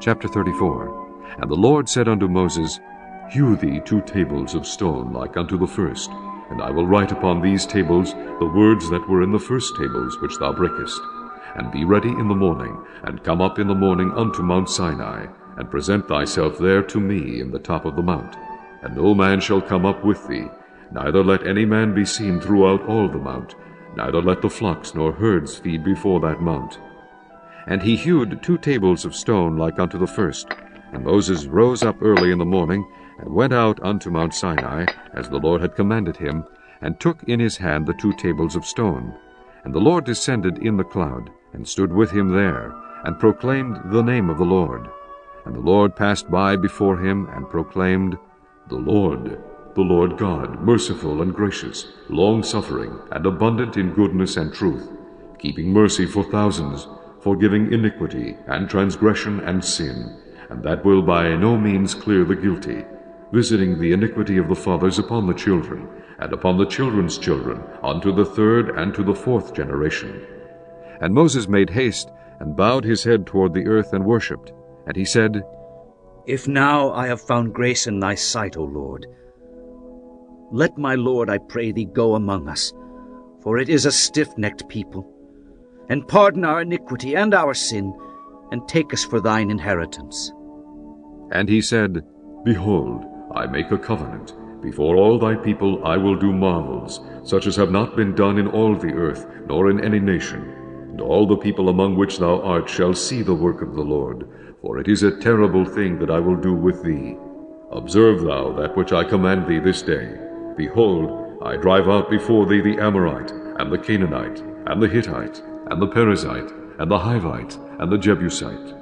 Chapter 34 And the Lord said unto Moses, Hew thee two tables of stone like unto the first, and I will write upon these tables the words that were in the first tables which thou breakest. And be ready in the morning, and come up in the morning unto Mount Sinai, and present thyself there to me in the top of the mount. And no man shall come up with thee, neither let any man be seen throughout all the mount, neither let the flocks nor herds feed before that mount. And he hewed two tables of stone like unto the first. And Moses rose up early in the morning, and went out unto Mount Sinai, as the Lord had commanded him, and took in his hand the two tables of stone. And the Lord descended in the cloud, and stood with him there, and proclaimed the name of the Lord. And the Lord passed by before him, and proclaimed, The Lord, the Lord God, merciful and gracious, long-suffering, and abundant in goodness and truth, keeping mercy for thousands, forgiving iniquity and transgression and sin, and that will by no means clear the guilty, visiting the iniquity of the fathers upon the children, and upon the children's children, unto the third and to the fourth generation. And Moses made haste, and bowed his head toward the earth, and worshipped. And he said, If now I have found grace in thy sight, O Lord, let my Lord, I pray thee, go among us, for it is a stiff-necked people, and pardon our iniquity and our sin, and take us for thine inheritance. And he said, Behold, I make a covenant. Before all thy people I will do marvels, such as have not been done in all the earth, nor in any nation. And all the people among which thou art shall see the work of the Lord, for it is a terrible thing that I will do with thee. Observe thou that which I command thee this day. Behold, I drive out before thee the Amorite, and the Canaanite, and the Hittite, and the Perizzite, and the Hivite, and the Jebusite.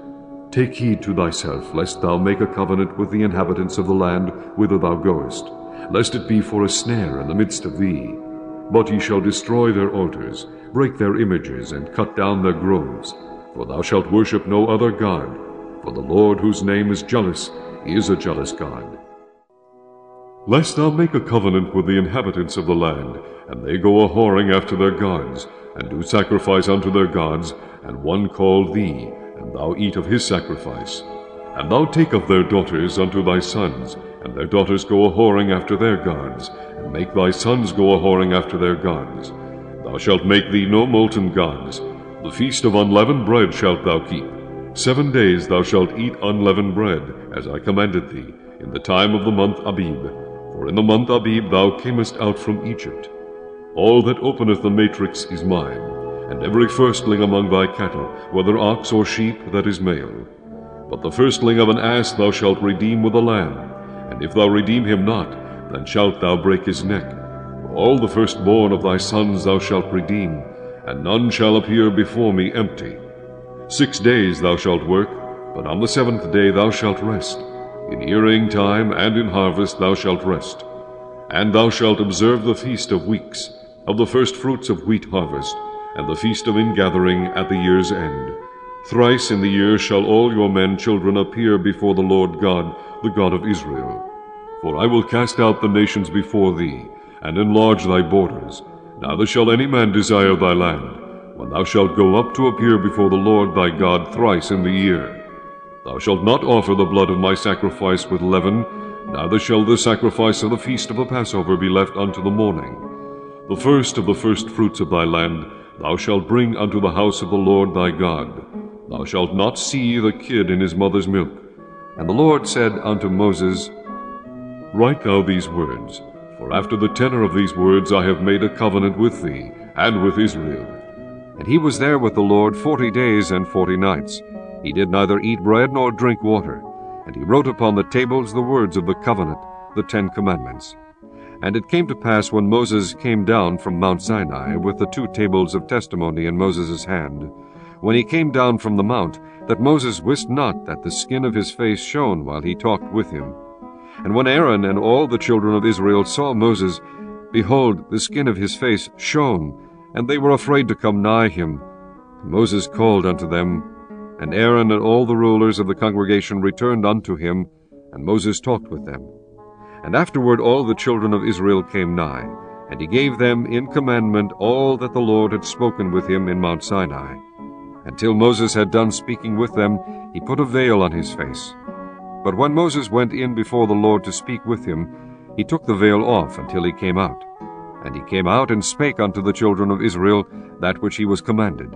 Take heed to thyself, lest thou make a covenant with the inhabitants of the land whither thou goest, lest it be for a snare in the midst of thee. But ye shall destroy their altars, break their images, and cut down their groves. For thou shalt worship no other God, for the Lord whose name is jealous is a jealous God. Lest thou make a covenant with the inhabitants of the land, and they go a whoring after their gods, and do sacrifice unto their gods, and one call thee, and thou eat of his sacrifice. And thou take of their daughters unto thy sons, and their daughters go a whoring after their gods, and make thy sons go a whoring after their gods. Thou shalt make thee no molten gods. The feast of unleavened bread shalt thou keep. Seven days thou shalt eat unleavened bread, as I commanded thee, in the time of the month Abib. For in the month Abib thou camest out from Egypt. All that openeth the matrix is mine, and every firstling among thy cattle, whether ox or sheep, that is male. But the firstling of an ass thou shalt redeem with a lamb, and if thou redeem him not, then shalt thou break his neck. All the firstborn of thy sons thou shalt redeem, and none shall appear before me empty. Six days thou shalt work, but on the seventh day thou shalt rest. In earing time and in harvest thou shalt rest. And thou shalt observe the feast of weeks, of the first fruits of wheat harvest, and the feast of ingathering at the year's end. Thrice in the year shall all your men children appear before the Lord God, the God of Israel. For I will cast out the nations before thee, and enlarge thy borders. Neither shall any man desire thy land, when thou shalt go up to appear before the Lord thy God thrice in the year. Thou shalt not offer the blood of my sacrifice with leaven, neither shall the sacrifice of the feast of the Passover be left unto the morning. The first of the first fruits of thy land thou shalt bring unto the house of the Lord thy God. Thou shalt not see the kid in his mother's milk. And the Lord said unto Moses, Write thou these words, for after the tenor of these words I have made a covenant with thee, and with Israel. And he was there with the Lord forty days and forty nights. He did neither eat bread nor drink water. And he wrote upon the tables the words of the covenant, the Ten Commandments. And it came to pass when Moses came down from Mount Sinai with the two tables of testimony in Moses' hand, when he came down from the mount, that Moses wist not that the skin of his face shone while he talked with him. And when Aaron and all the children of Israel saw Moses, behold, the skin of his face shone, and they were afraid to come nigh him. Moses called unto them, and Aaron and all the rulers of the congregation returned unto him, and Moses talked with them. And afterward all the children of Israel came nigh, and he gave them in commandment all that the Lord had spoken with him in Mount Sinai. Until Moses had done speaking with them, he put a veil on his face. But when Moses went in before the Lord to speak with him, he took the veil off until he came out. And he came out and spake unto the children of Israel that which he was commanded.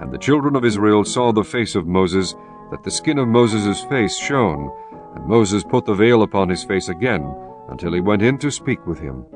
And the children of Israel saw the face of Moses, that the skin of Moses' face shone. And Moses put the veil upon his face again, until he went in to speak with him.